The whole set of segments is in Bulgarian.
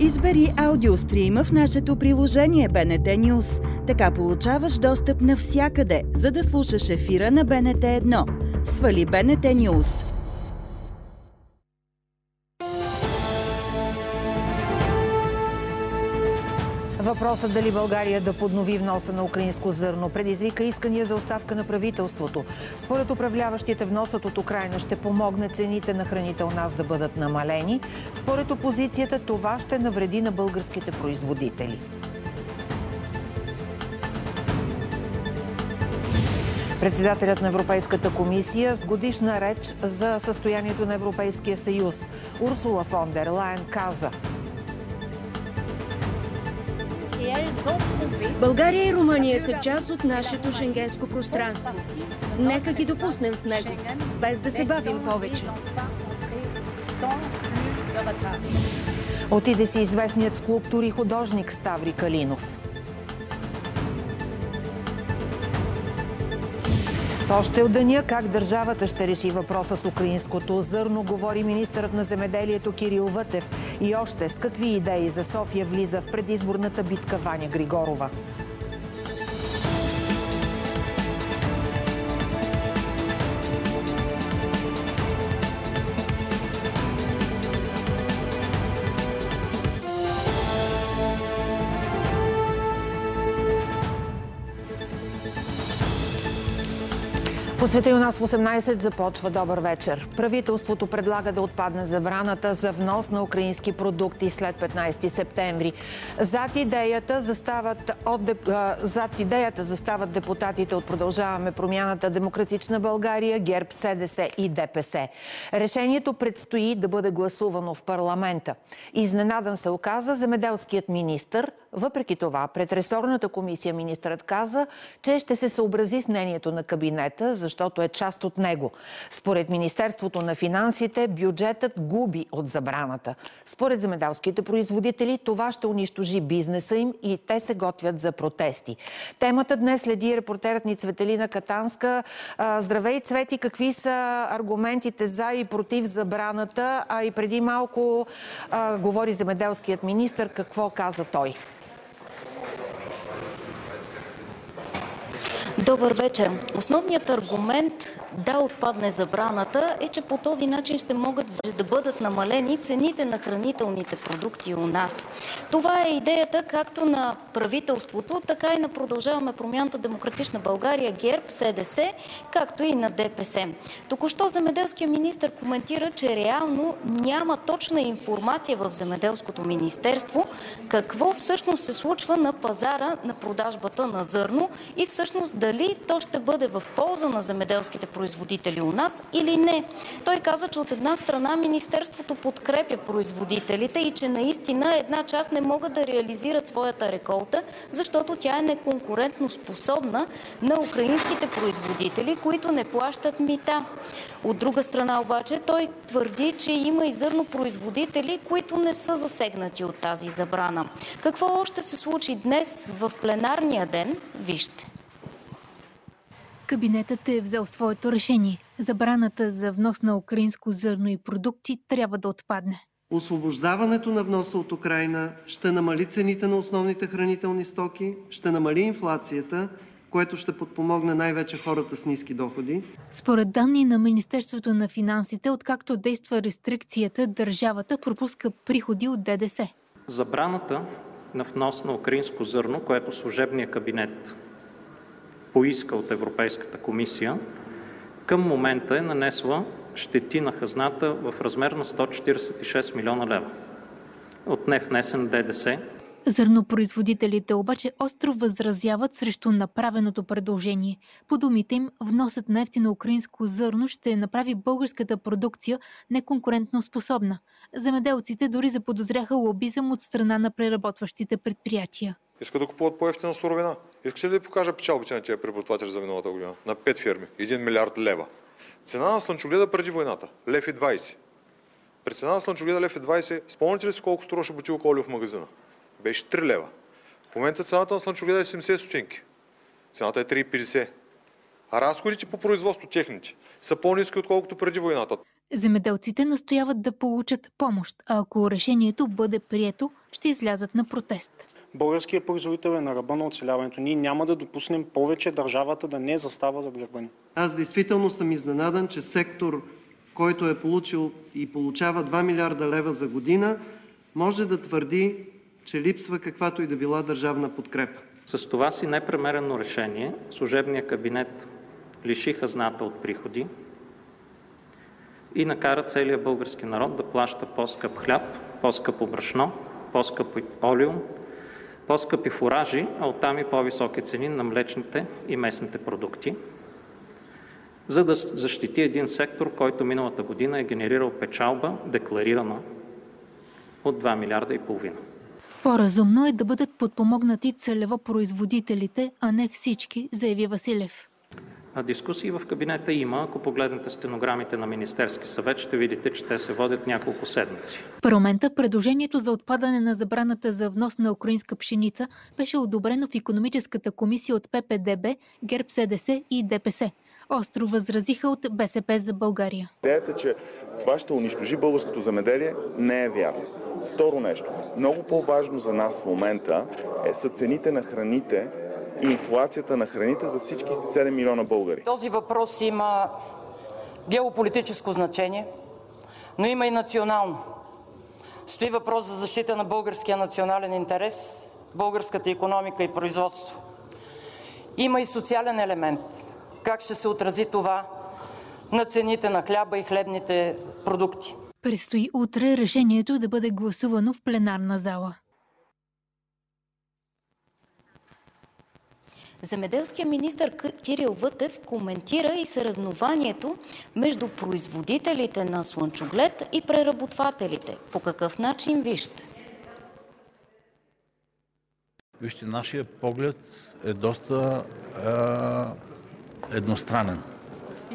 Избери аудиострима в нашето приложение БНТ News. Така получаваш достъп навсякъде, за да слушаш ефира на БНТ 1. Свали БНТ News. Въпросът дали България да поднови вноса на украинско зърно предизвика искания за оставка на правителството. Според управляващите вносът от Украина ще помогне цените на храните у нас да бъдат намалени. Според опозицията това ще навреди на българските производители. Председателят на Европейската комисия с годишна реч за състоянието на Европейския съюз Урсула фон дер Лайен каза България и Румъния са част от нашето шенгенско пространство. Нека ги допуснем в него, без да се бавим повече. Отиде си известният скулптор и художник Ставри Калинов. Още от деня как държавата ще реши въпроса с украинското зърно, говори министърът на земеделието Кирил Вътев. И още с какви идеи за София влиза в предизборната битка Ваня Григорова. По света и у нас в 18 започва добър вечер. Правителството предлага да отпадне забраната за внос на украински продукти след 15 септември. Зад идеята застават, от, зад идеята застават депутатите от Продължаваме промяната Демократична България, ГЕРБ, СДС и ДПС. Решението предстои да бъде гласувано в парламента. Изненадан се оказа земеделският министр въпреки това, пред ресорната комисия министърът каза, че ще се съобрази с мнението на кабинета, защото е част от него. Според Министерството на финансите, бюджетът губи от забраната. Според земеделските производители, това ще унищожи бизнеса им и те се готвят за протести. Темата днес следи репортерът ни Цветелина Катанска. Здравей, Цвети, какви са аргументите за и против забраната? А и преди малко говори земеделският министр. Какво каза той? Добър вечер. Основният аргумент да отпадне забраната е, че по този начин ще могат да бъдат намалени цените на хранителните продукти у нас. Това е идеята както на правителството, така и на Продължаваме промяната Демократична България, ГЕРБ, СДС, както и на ДПС. Току-що земеделския министр коментира, че реално няма точна информация в земеделското министерство какво всъщност се случва на пазара на продажбата на зърно и всъщност дали то ще бъде в полза на земеделските производители у нас или не. Той каза, че от една страна Министерството подкрепя производителите и че наистина една част не могат да реализират своята реколта, защото тя е неконкурентно способна на украинските производители, които не плащат мита. От друга страна обаче той твърди, че има и зърнопроизводители, които не са засегнати от тази забрана. Какво още се случи днес в пленарния ден? Вижте. Кабинетът е взел своето решение. Забраната за внос на украинско зърно и продукти трябва да отпадне. Освобождаването на вноса от Украина ще намали цените на основните хранителни стоки, ще намали инфлацията, което ще подпомогне най-вече хората с ниски доходи. Според данни на Министерството на финансите, откакто действа рестрикцията, държавата пропуска приходи от ДДС. Забраната на внос на украинско зърно, което служебния кабинет поиска от Европейската комисия, към момента е нанесла щети на хазната в размер на 146 милиона лева от невнесен ДДС. Зърнопроизводителите обаче остро възразяват срещу направеното предложение. По думите им, вносът на ефтино украинско зърно ще направи българската продукция неконкурентно способна. Земеделците дори заподозряха лобизъм от страна на преработващите предприятия. Искат да купуват по-ефтина суровина. Искате ли да ви покажа печалбите на тези преработватели за миналата година? На 5 фирми. 1 милиард лева. Цена на слънчогледа преди войната. Лев и 20. При цена на слънчогледа лев и 20, спомняте ли си колко струваше бутилка олио в магазина? Беше 3 лева. В момента цената на слънчогледа е 70 стотинки. Цената е 3,50. А разходите по производство техните са по-низки, отколкото преди войната. Земеделците настояват да получат помощ, а ако решението бъде прието, ще излязат на протест. Българският производител е на ръба на оцеляването. Ние няма да допуснем повече държавата да не застава зад гърба ни. Аз действително съм изненадан, че сектор, който е получил и получава 2 милиарда лева за година, може да твърди, че липсва каквато и да била държавна подкрепа. С това си непремерено решение служебния кабинет лиши хазната от приходи и накара целия български народ да плаща по-скъп хляб, по-скъпо брашно, по-скъп олиум, по-скъпи фуражи, а оттам и по-високи цени на млечните и местните продукти, за да защити един сектор, който миналата година е генерирал печалба, декларирана от 2 милиарда и половина. По-разумно е да бъдат подпомогнати целево производителите, а не всички, заяви Василев. А дискусии в кабинета има. Ако погледнете стенограмите на Министерски съвет, ще видите, че те се водят няколко седмици. В парламента предложението за отпадане на забраната за внос на украинска пшеница беше одобрено в економическата комисия от ППДБ, ГЕРБ СДС и ДПС. Остро възразиха от БСП за България. Идеята, че това ще унищожи българското земеделие, не е вярно. Второ нещо. Много по-важно за нас в момента е са цените на храните инфлацията на храните за всички 7 милиона българи. Този въпрос има геополитическо значение, но има и национално. Стои въпрос за защита на българския национален интерес, българската економика и производство. Има и социален елемент. Как ще се отрази това на цените на хляба и хлебните продукти? Предстои утре решението да бъде гласувано в пленарна зала. Земеделският министр Кирил Вътев коментира и съревнованието между производителите на слънчоглед и преработвателите. По какъв начин вижте? Вижте, нашия поглед е доста е, едностранен.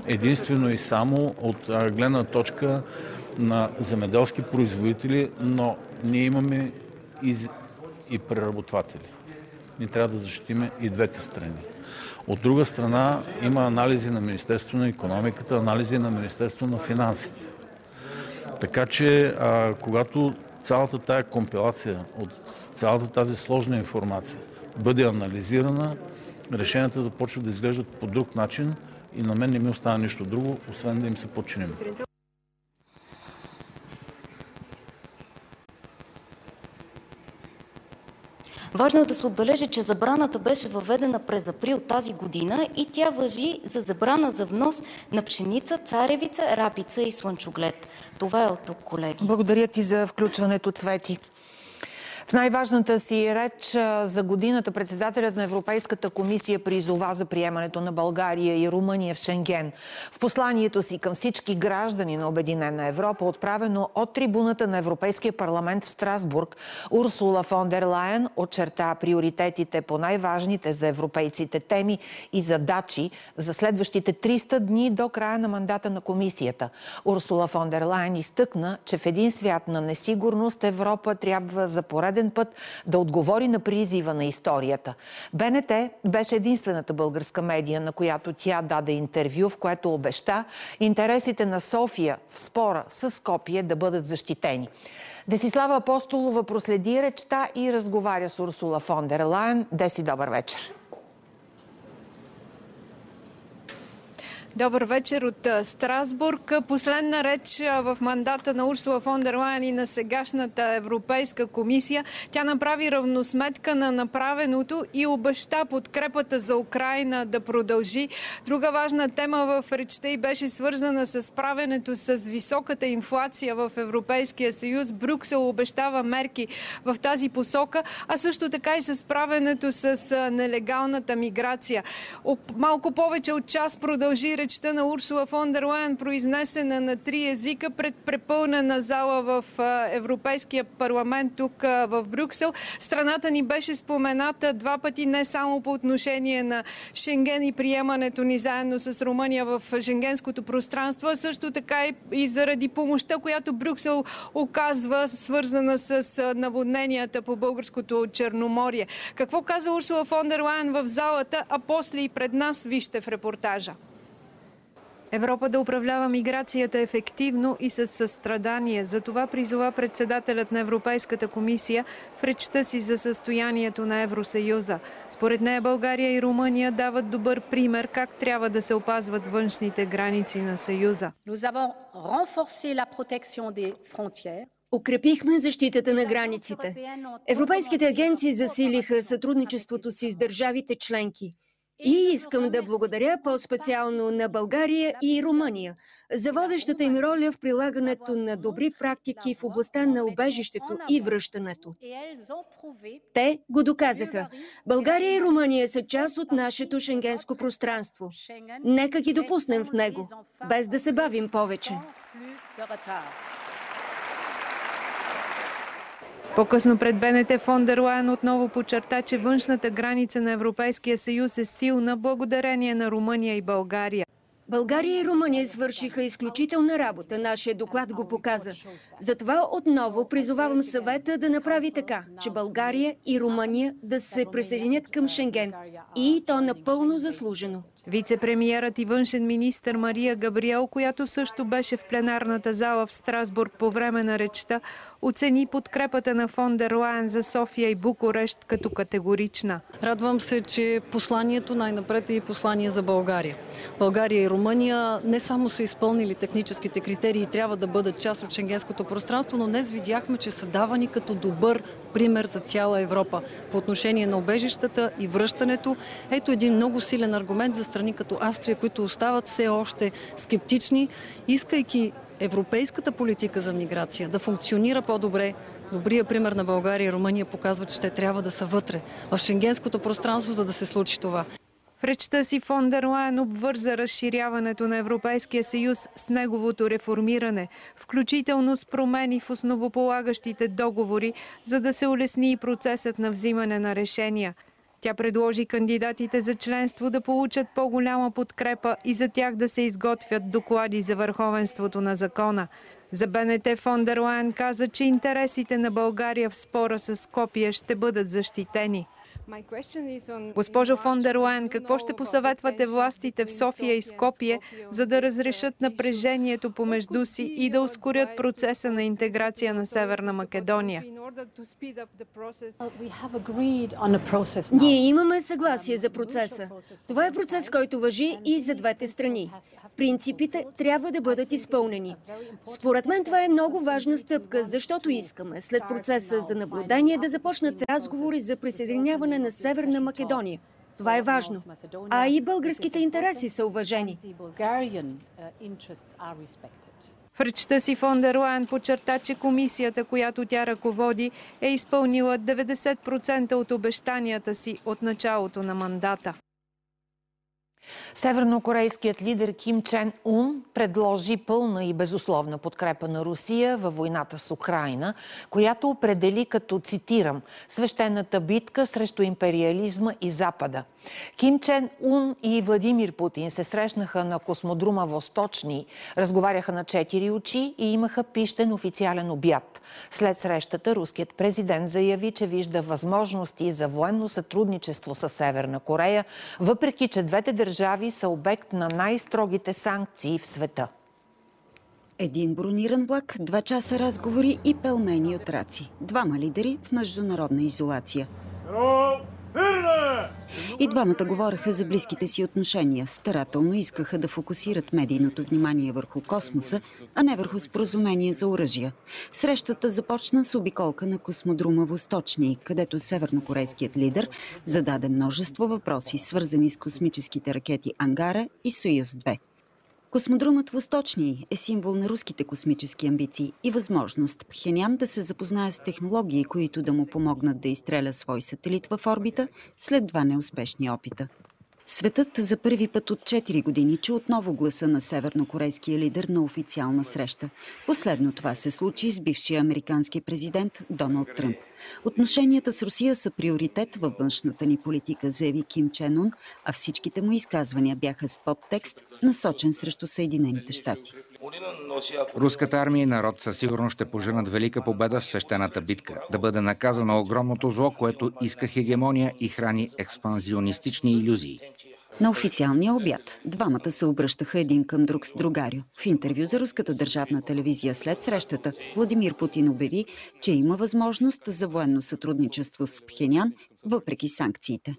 Единствено и само от гледна точка на земеделски производители, но ние имаме и, и преработватели. Ние трябва да защитиме и двете страни. От друга страна има анализи на Министерство на економиката, анализи на Министерство на финансите. Така че, а, когато цялата тая компилация от цялата тази сложна информация бъде анализирана, решенията започват да изглеждат по друг начин и на мен не ми остава нищо друго, освен да им се подчиним. Важно е да се отбележи, че забраната беше въведена през април тази година и тя въжи за забрана за внос на пшеница, царевица, рапица и слънчоглед. Това е от тук, колеги. Благодаря ти за включването, Цвети. В най-важната си реч за годината председателят на Европейската комисия призова за приемането на България и Румъния в Шенген. В посланието си към всички граждани на Обединена Европа, отправено от трибуната на Европейския парламент в Страсбург, Урсула фон дер Лайен очерта приоритетите по най-важните за европейците теми и задачи за следващите 300 дни до края на мандата на комисията. Урсула фон дер Лайен изтъкна, че в един свят на несигурност Европа трябва за пореден пореден път да отговори на призива на историята. БНТ беше единствената българска медия, на която тя даде интервю, в което обеща интересите на София в спора с Скопие да бъдат защитени. Десислава Апостолова проследи речта и разговаря с Урсула фон дер Лайен. Деси, добър вечер. Добър вечер от Страсбург. Последна реч в мандата на Урсула фон дер Лайен и на сегашната Европейска комисия. Тя направи равносметка на направеното и обеща подкрепата за Украина да продължи. Друга важна тема в речта и беше свързана с справенето с високата инфлация в Европейския съюз. Брюксел обещава мерки в тази посока, а също така и с справенето с нелегалната миграция. Малко повече от час продължи речта на Урсула фон дер Лайен, произнесена на три езика пред препълнена зала в Европейския парламент тук в Брюксел. Страната ни беше спомената два пъти не само по отношение на Шенген и приемането ни заедно с Румъния в шенгенското пространство, а също така и заради помощта, която Брюксел оказва, свързана с наводненията по българското Черноморие. Какво каза Урсула фон дер Лайен в залата, а после и пред нас вижте в репортажа. Европа да управлява миграцията ефективно и с състрадание. За това призова председателят на Европейската комисия в речта си за състоянието на Евросъюза. Според нея България и Румъния дават добър пример как трябва да се опазват външните граници на Съюза. Укрепихме защитата на границите. Европейските агенции засилиха сътрудничеството си с държавите членки. И искам да благодаря по-специално на България и Румъния за водещата им роля в прилагането на добри практики в областта на убежището и връщането. Те го доказаха. България и Румъния са част от нашето шенгенско пространство. Нека ги допуснем в него, без да се бавим повече. По-късно пред БНТ фон дер Лайен отново подчерта, че външната граница на Европейския съюз е силна благодарение на Румъния и България. България и Румъния свършиха изключителна работа. Нашия доклад го показа. Затова отново призовавам съвета да направи така, че България и Румъния да се присъединят към Шенген. И то напълно заслужено. Вице-премьерът и външен министр Мария Габриел, която също беше в пленарната зала в Страсбург по време на речта, оцени подкрепата на фон дер Лайен за София и Букурещ като категорична. Радвам се, че посланието най-напред е и послание за България. България и Румъния не само са изпълнили техническите критерии и трябва да бъдат част от шенгенското пространство, но днес видяхме, че са давани като добър пример за цяла Европа по отношение на обежищата и връщането. Ето един много силен аргумент за страни като Австрия, които остават все още скептични, искайки европейската политика за миграция да функционира по-добре, добрия пример на България и Румъния показва, че те трябва да са вътре в шенгенското пространство, за да се случи това. В речта си фон дер Лайен обвърза разширяването на Европейския съюз с неговото реформиране, включително с промени в основополагащите договори, за да се улесни и процесът на взимане на решения. Тя предложи кандидатите за членство да получат по-голяма подкрепа и за тях да се изготвят доклади за върховенството на закона. За БНТ фон дер Лайен каза, че интересите на България в спора с Скопия ще бъдат защитени. Госпожо фон дер Лайен, какво ще посъветвате властите в София и Скопие, за да разрешат напрежението помежду си и да ускорят процеса на интеграция на Северна Македония? Ние имаме съгласие за процеса. Това е процес, който въжи и за двете страни. Принципите трябва да бъдат изпълнени. Според мен това е много важна стъпка, защото искаме след процеса за наблюдение да започнат разговори за присъединяване на Северна Македония. Това е важно. А и българските интереси са уважени. В речта си фон дер Лайен подчерта, че комисията, която тя ръководи, е изпълнила 90% от обещанията си от началото на мандата. Севернокорейският лидер Ким Чен Ун предложи пълна и безусловна подкрепа на Русия във войната с Украина, която определи като, цитирам, свещената битка срещу империализма и Запада. Ким Чен Ун и Владимир Путин се срещнаха на космодрума Восточни, разговаряха на четири очи и имаха пищен официален обяд. След срещата руският президент заяви, че вижда възможности за военно сътрудничество с Северна Корея, въпреки че двете държави са обект на най-строгите санкции в света. Един брониран влак, два часа разговори и пелмени от раци. Двама лидери в международна изолация. И двамата говореха за близките си отношения. Старателно искаха да фокусират медийното внимание върху космоса, а не върху споразумение за оръжия. Срещата започна с обиколка на космодрума Восточни, където севернокорейският лидер зададе множество въпроси, свързани с космическите ракети Ангара и Союз-2. Космодрумът Восточни е символ на руските космически амбиции и възможност Пхенян да се запознае с технологии, които да му помогнат да изстреля свой сателит в орбита след два неуспешни опита. Светът за първи път от 4 години чу отново гласа на севернокорейския лидер на официална среща. Последно това се случи с бившия американски президент Доналд Тръмп. Отношенията с Русия са приоритет във външната ни политика, заяви Ким Чен Ун, а всичките му изказвания бяха с подтекст, насочен срещу Съединените щати. Руската армия и народ със сигурност ще поженат велика победа в свещената битка. Да бъде наказано огромното зло, което иска хегемония и храни експанзионистични иллюзии. На официалния обяд двамата се обръщаха един към друг с другарю. В интервю за руската държавна телевизия след срещата Владимир Путин обяви, че има възможност за военно сътрудничество с Пхенян, въпреки санкциите.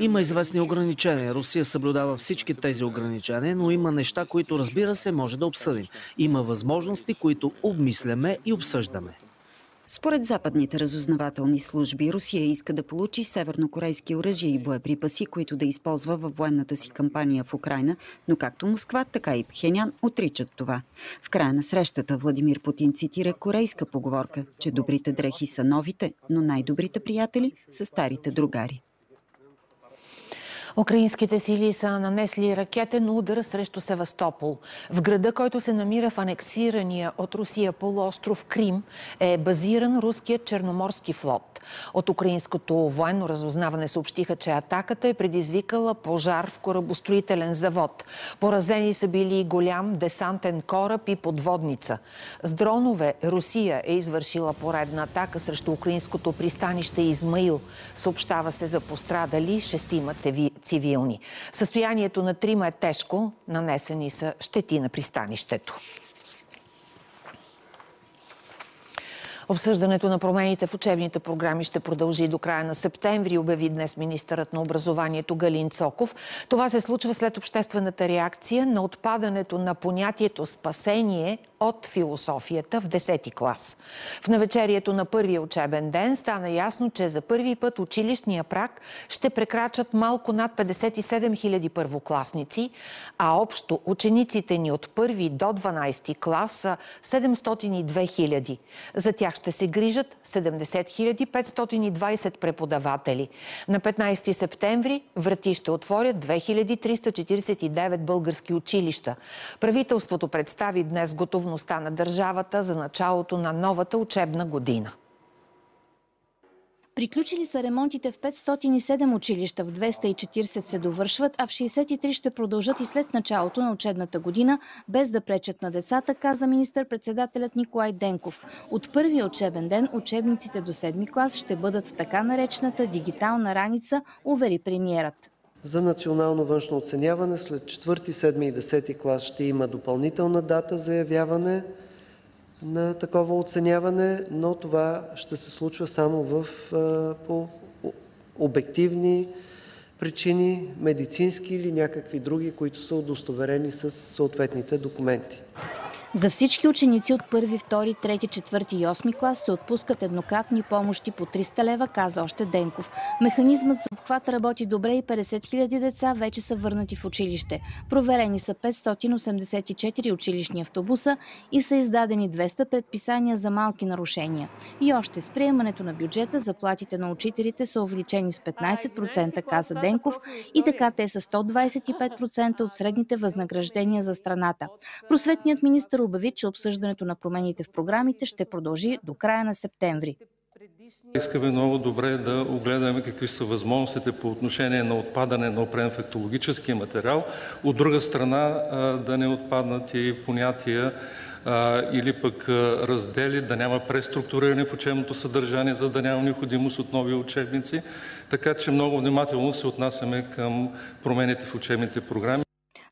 Има известни ограничения. Русия съблюдава всички тези ограничения, но има неща, които разбира се може да обсъдим. Има възможности, които обмисляме и обсъждаме. Според западните разузнавателни служби, Русия иска да получи севернокорейски оръжия и боеприпаси, които да използва във военната си кампания в Украина, но както Москва, така и Пхенян отричат това. В края на срещата Владимир Путин цитира корейска поговорка, че добрите дрехи са новите, но най-добрите приятели са старите другари. Украинските сили са нанесли ракетен удар срещу Севастопол. В града, който се намира в анексирания от Русия полуостров Крим, е базиран руският черноморски флот. От украинското военно разузнаване съобщиха, че атаката е предизвикала пожар в корабостроителен завод. Поразени са били голям десантен кораб и подводница. С дронове Русия е извършила поредна атака срещу украинското пристанище Измаил. Съобщава се за пострадали шестима цивилни. Състоянието на трима е тежко, нанесени са щети на пристанището. Обсъждането на промените в учебните програми ще продължи до края на септември, обяви днес министърът на образованието Галин Цоков. Това се случва след обществената реакция на отпадането на понятието спасение от философията в 10 клас. В навечерието на първия учебен ден стана ясно, че за първи път училищния прак ще прекрачат малко над 57 000 първокласници, а общо учениците ни от първи до 12 клас са 702 000. За тях ще се грижат 70 520 преподаватели. На 15 септември врати ще отворят 2349 български училища. Правителството представи днес готовността на държавата за началото на новата учебна година. Приключили са ремонтите в 507 училища, в 240 се довършват, а в 63 ще продължат и след началото на учебната година, без да пречат на децата, каза министър-председателят Николай Денков. От първия учебен ден учебниците до 7 клас ще бъдат така наречената дигитална раница, увери премиерът. За национално външно оценяване след 4, 7 и 10 клас ще има допълнителна дата за явяване на такова оценяване, но това ще се случва само в, по обективни причини, медицински или някакви други, които са удостоверени с съответните документи. За всички ученици от 1, 2, 3, 4 и 8 клас се отпускат еднократни помощи по 300 лева, каза още Денков. Механизмът за обхват работи добре и 50 000 деца вече са върнати в училище. Проверени са 584 училищни автобуса и са издадени 200 предписания за малки нарушения. И още с приемането на бюджета заплатите на учителите са увеличени с 15%, каза Денков, и така те са 125% от средните възнаграждения за страната. Просветният министр обяви, че обсъждането на промените в програмите ще продължи до края на септември. Искаме много добре да огледаме какви са възможностите по отношение на отпадане на определен фактологически материал. От друга страна да не отпаднат и понятия или пък раздели, да няма преструктуриране в учебното съдържание, за да няма необходимост от нови учебници. Така че много внимателно се отнасяме към промените в учебните програми.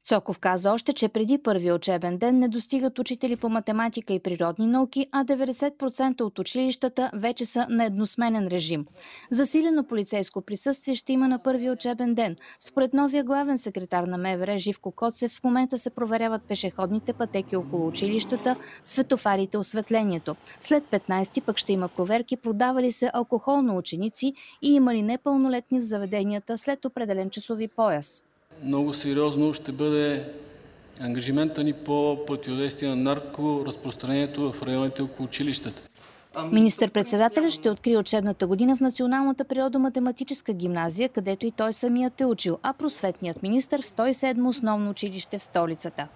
Цоков каза още, че преди първия учебен ден не достигат учители по математика и природни науки, а 90% от училищата вече са на едносменен режим. Засилено полицейско присъствие ще има на първия учебен ден. Според новия главен секретар на МВР Живко Коцев в момента се проверяват пешеходните пътеки около училищата, светофарите, осветлението. След 15 пък ще има проверки продавали се алкохол на ученици и има ли непълнолетни в заведенията след определен часови пояс много сериозно ще бъде ангажимента ни по противодействие на наркоразпространението в районите около училищата. Министър-председателят ще открие учебната година в Националната природо-математическа гимназия, където и той самият е учил, а просветният министър в 107 основно училище в столицата.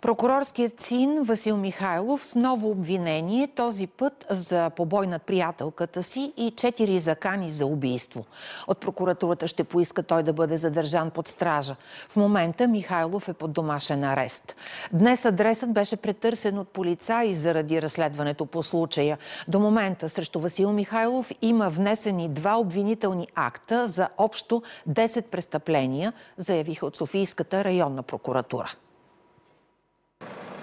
Прокурорският син Васил Михайлов с ново обвинение, този път за побой над приятелката си и четири закани за убийство. От прокуратурата ще поиска той да бъде задържан под стража. В момента Михайлов е под домашен арест. Днес адресът беше претърсен от полицаи заради разследването по случая. До момента срещу Васил Михайлов има внесени два обвинителни акта за общо 10 престъпления, заявиха от Софийската районна прокуратура.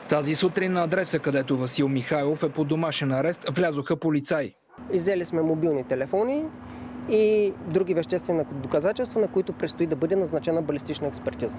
Тази сутрин на адреса, където Васил Михайлов е под домашен арест, влязоха полицаи. Иззели сме мобилни телефони и други веществени доказателства, на които предстои да бъде назначена балистична експертиза.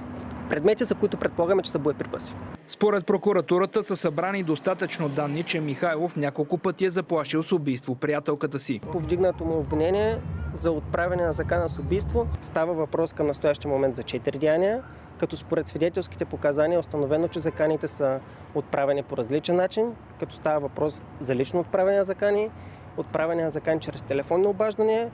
Предмети, за които предполагаме, че са боеприпаси. Според прокуратурата са събрани достатъчно данни, че Михайлов няколко пъти е заплашил с убийство приятелката си. Повдигнато му обвинение за отправяне на закана с убийство става въпрос към настоящия момент за четири деяния, като според свидетелските показания е установено, че заканите са отправени по различен начин, като става въпрос за лично отправяне на закани, отправяне на закани чрез телефонни обаждания.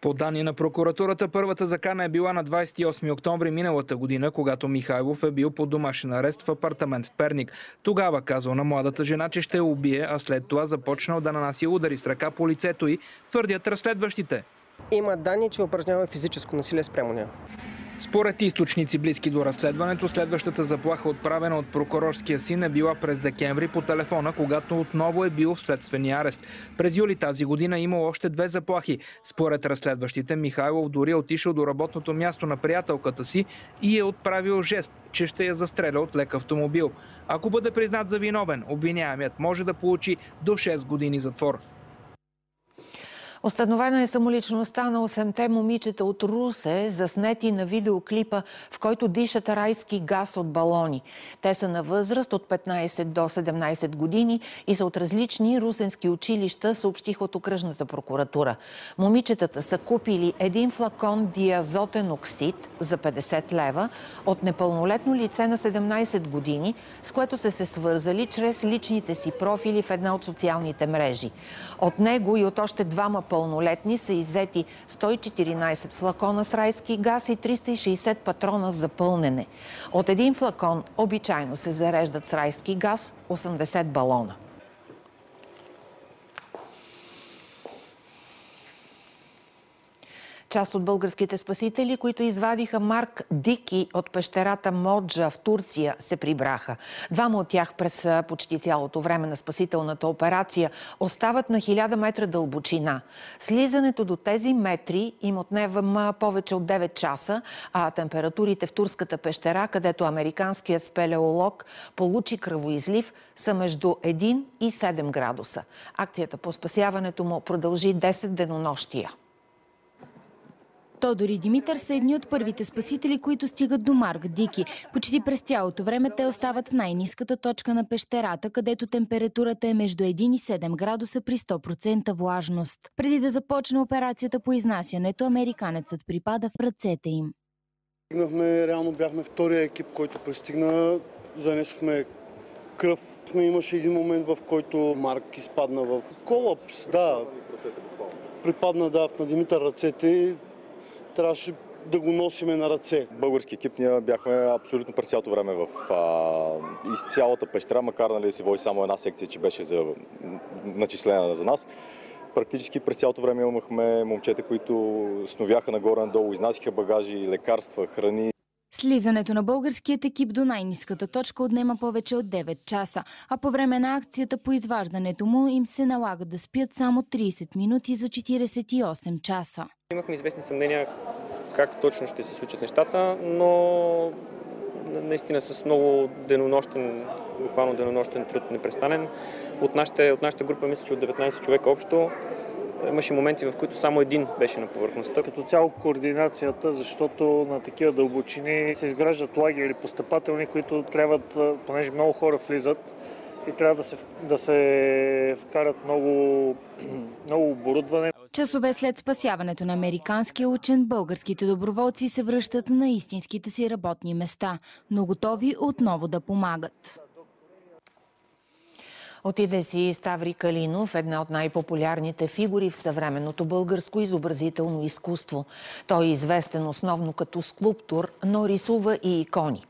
По данни на прокуратурата, първата закана е била на 28 октомври миналата година, когато Михайлов е бил под домашен арест в апартамент в Перник. Тогава казал на младата жена, че ще я убие, а след това започнал да нанаси удари с ръка по лицето й, твърдят разследващите. Има данни, че упражнява физическо насилие спрямо нея. Според източници близки до разследването, следващата заплаха, отправена от прокурорския син, е била през декември по телефона, когато отново е бил в следствения арест. През юли тази година имало още две заплахи. Според разследващите, Михайлов дори е отишъл до работното място на приятелката си и е отправил жест, че ще я застреля от лек автомобил. Ако бъде признат за виновен, обвиняемият може да получи до 6 години затвор. Установена е самоличността на 8-те момичета от Русе, заснети на видеоклипа, в който дишат райски газ от балони. Те са на възраст от 15 до 17 години и са от различни русенски училища, съобщих от окръжната прокуратура. Момичетата са купили един флакон диазотен оксид за 50 лева от непълнолетно лице на 17 години, с което са се свързали чрез личните си профили в една от социалните мрежи. От него и от още двама пълнолетни са иззети 114 флакона с райски газ и 360 патрона за пълнене. От един флакон обичайно се зареждат с райски газ 80 балона. Част от българските спасители, които извадиха Марк Дики от пещерата Моджа в Турция, се прибраха. Двама от тях през почти цялото време на спасителната операция остават на 1000 метра дълбочина. Слизането до тези метри им отнема повече от 9 часа, а температурите в турската пещера, където американският спелеолог получи кръвоизлив, са между 1 и 7 градуса. Акцията по спасяването му продължи 10 денонощия. Тодор и Димитър са едни от първите спасители, които стигат до Марк Дики. Почти през цялото време те остават в най-низката точка на пещерата, където температурата е между 1 и 7 градуса при 100% влажност. Преди да започне операцията по изнасянето, американецът припада в ръцете им. Стигнахме, реално бяхме втория екип, който пристигна. Занесохме кръв. Имаше един момент, в който Марк изпадна в колапс. Да, припадна да, на Димитър ръцете трябваше да го носиме на ръце. Български екип ние бяхме абсолютно през цялото време в а, из цялата пещера, макар нали, да се води само една секция, че беше за, начислена за нас. Практически през цялото време имахме момчета, които сновяха нагоре-надолу, изнасяха багажи, лекарства, храни. Слизането на българският екип до най-низката точка отнема повече от 9 часа, а по време на акцията по изваждането му им се налага да спят само 30 минути за 48 часа. Имахме известни съмнения как точно ще се случат нещата, но наистина с много денонощен, буквално денонощен труд непрестанен. От нашата, от нашата група мисля, че от 19 човека общо Имаше моменти, в които само един беше на повърхността. Като цяло координацията, защото на такива дълбочини се изграждат лагери постъпателни, които трябва, понеже много хора влизат, и трябва да се, да се вкарат много, много оборудване. Часове след спасяването на американския учен, българските доброволци се връщат на истинските си работни места, но готови отново да помагат. Отиде си Ставри Калинов, една от най-популярните фигури в съвременното българско изобразително изкуство. Той е известен основно като скулптор, но рисува и икони.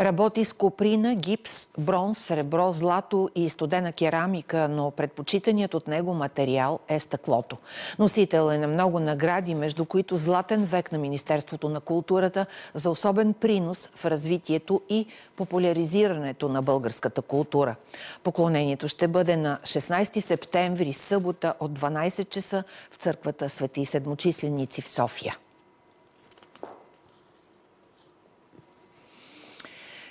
Работи с коприна, гипс, бронз, сребро, злато и студена керамика, но предпочитаният от него материал е стъклото. Носител е на много награди, между които Златен век на Министерството на културата за особен принос в развитието и популяризирането на българската култура. Поклонението ще бъде на 16 септември, събота от 12 часа в църквата Свети Седмочисленици в София.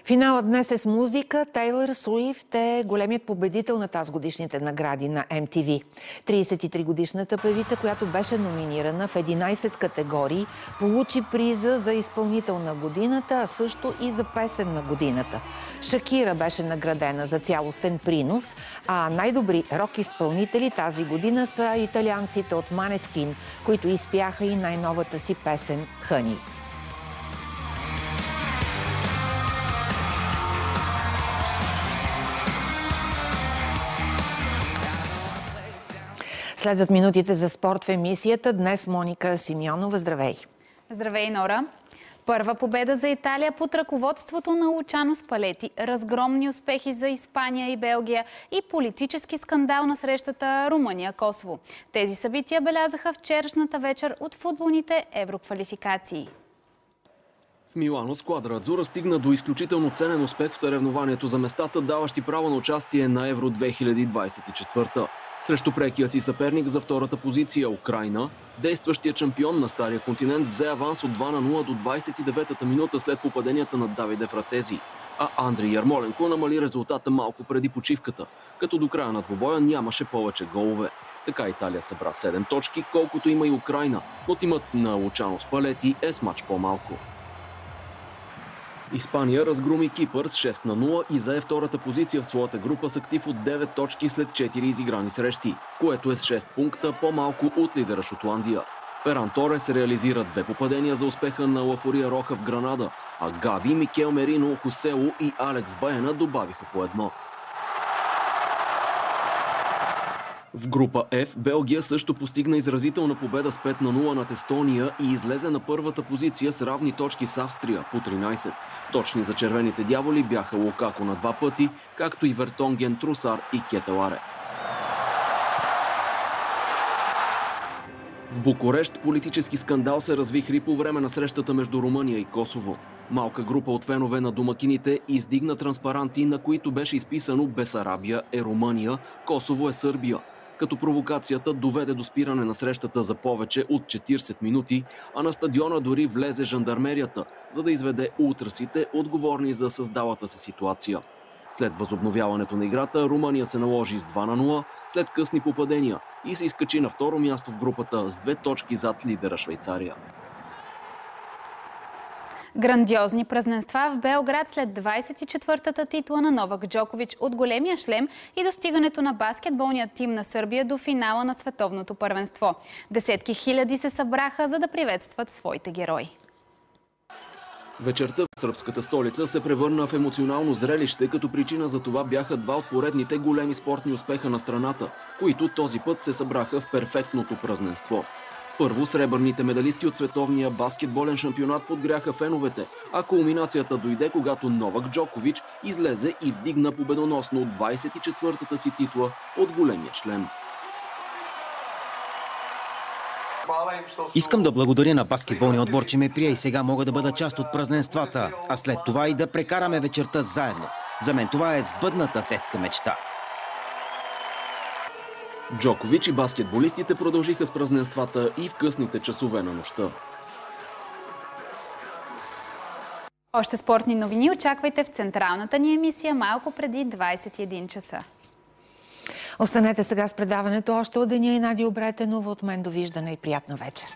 Финалът днес е с музика. Тейлър Суифт е големият победител на тази годишните награди на MTV. 33-годишната певица, която беше номинирана в 11 категории, получи приза за изпълнител на годината, а също и за песен на годината. Шакира беше наградена за цялостен принос, а най-добри рок-изпълнители тази година са италианците от Манескин, които изпяха и най-новата си песен «Хъни». Следват минутите за спорт в емисията. Днес Моника Симеонова. Здравей! Здравей, Нора! Първа победа за Италия под ръководството на Лучано Спалети, разгромни успехи за Испания и Белгия и политически скандал на срещата Румъния-Косово. Тези събития белязаха вчерашната вечер от футболните евроквалификации. В Милано сквадра Адзура стигна до изключително ценен успех в съревнованието за местата, даващи право на участие на Евро 2024. Срещу прекия си съперник за втората позиция Украина, действащия чемпион на Стария континент взе аванс от 2 на 0 до 29-та минута след попаденията на Давиде Фратези. А Андрей Ярмоленко намали резултата малко преди почивката, като до края на двобоя нямаше повече голове. Така Италия събра 7 точки, колкото има и Украина, но тимът на Лучано Спалети е с мач по-малко. Испания разгроми Кипър с 6 на 0 и зае втората позиция в своята група с актив от 9 точки след 4 изиграни срещи, което е с 6 пункта по-малко от лидера Шотландия. Феран Торес реализира две попадения за успеха на Лафория Роха в Гранада, а Гави, Микел Мерино, Хосело и Алекс Баена добавиха по едно. В група F Белгия също постигна изразителна победа с 5 на 0 над Естония и излезе на първата позиция с равни точки с Австрия по 13. Точни за червените дяволи бяха Лукако на два пъти, както и Вертонген, Трусар и Кетеларе. В Букурещ политически скандал се развихри по време на срещата между Румъния и Косово. Малка група от фенове на домакините издигна транспаранти, на които беше изписано Бесарабия е Румъния, Косово е Сърбия като провокацията доведе до спиране на срещата за повече от 40 минути, а на стадиона дори влезе жандармерията, за да изведе ултрасите, отговорни за създалата се ситуация. След възобновяването на играта, Румъния се наложи с 2 на 0 след късни попадения и се изкачи на второ място в групата с две точки зад лидера Швейцария. Грандиозни празненства в Белград след 24-та титла на Новак Джокович от големия шлем и достигането на баскетболния тим на Сърбия до финала на световното първенство. Десетки хиляди се събраха, за да приветстват своите герои. Вечерта в сръбската столица се превърна в емоционално зрелище, като причина за това бяха два от поредните големи спортни успеха на страната, които този път се събраха в перфектното празненство. Първо сребърните медалисти от световния баскетболен шампионат подгряха феновете, а кулминацията дойде, когато Новак Джокович излезе и вдигна победоносно от 24-та си титла от големия шлем. Искам да благодаря на баскетболния отбор, че ме прие и сега мога да бъда част от празненствата, а след това и да прекараме вечерта заедно. За мен това е сбъдната детска мечта. Джокович и баскетболистите продължиха с празненствата и в късните часове на нощта. Още спортни новини очаквайте в централната ни емисия малко преди 21 часа. Останете сега с предаването още от деня и Нади Обретенова. От мен довиждане и приятна вечер.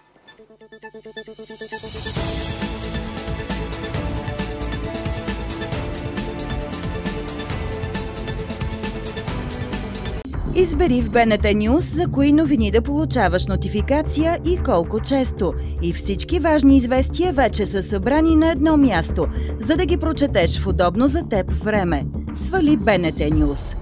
Избери в БНТ Нюз за кои новини да получаваш нотификация и колко често. И всички важни известия вече са събрани на едно място, за да ги прочетеш в удобно за теб време. Свали БНТ Нюз.